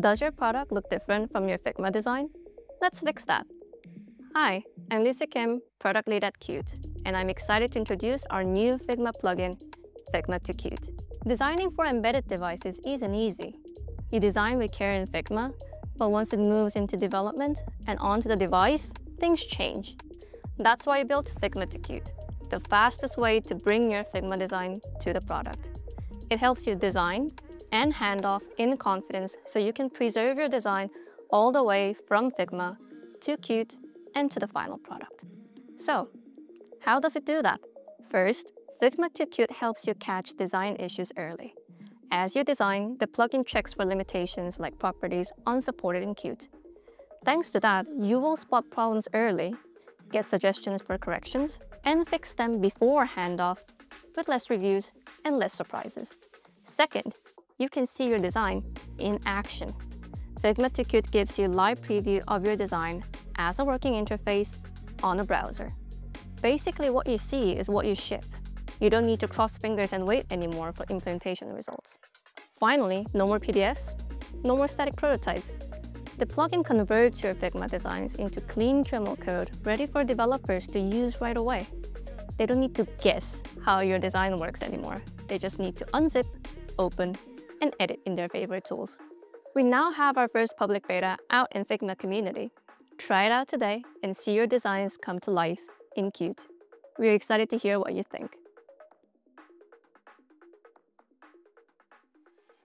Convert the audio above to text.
Does your product look different from your Figma design? Let's fix that. Hi, I'm Lussy Kim, product lead at Qt, and I'm excited to introduce our new Figma plugin, Figma to Qt. Designing for embedded devices isn't easy. You design with care in Figma, but once it moves into development and onto the device, things change. That's why I built Figma to Qt, the fastest way to bring your Figma design to the product. It helps you design and handoff in confidence so you can preserve your design all the way from Figma to Qt and to the final product. So, how does it do that? First, Figma to Qt helps you catch design issues early. As you design, the plugin checks for limitations like properties unsupported in Qt. Thanks to that, you will spot problems early, get suggestions for corrections, and fix them before handoff with less reviews and less surprises. Second, you can see your design in action. Figma to Qt gives you live preview of your design as a working interface on a browser. Basically, what you see is what you ship. You don't need to cross fingers and wait anymore for implementation results. Finally, no more PDFs, no more static prototypes. The plugin converts your Figma designs into clean QML code ready for developers to use right away. They don't need to guess how your design works anymore. They just need to unzip, open, and edit in their favorite tools. We now have our first public beta out in Figma community. Try it out today and see your designs come to life in Qt. We're excited to hear what you think.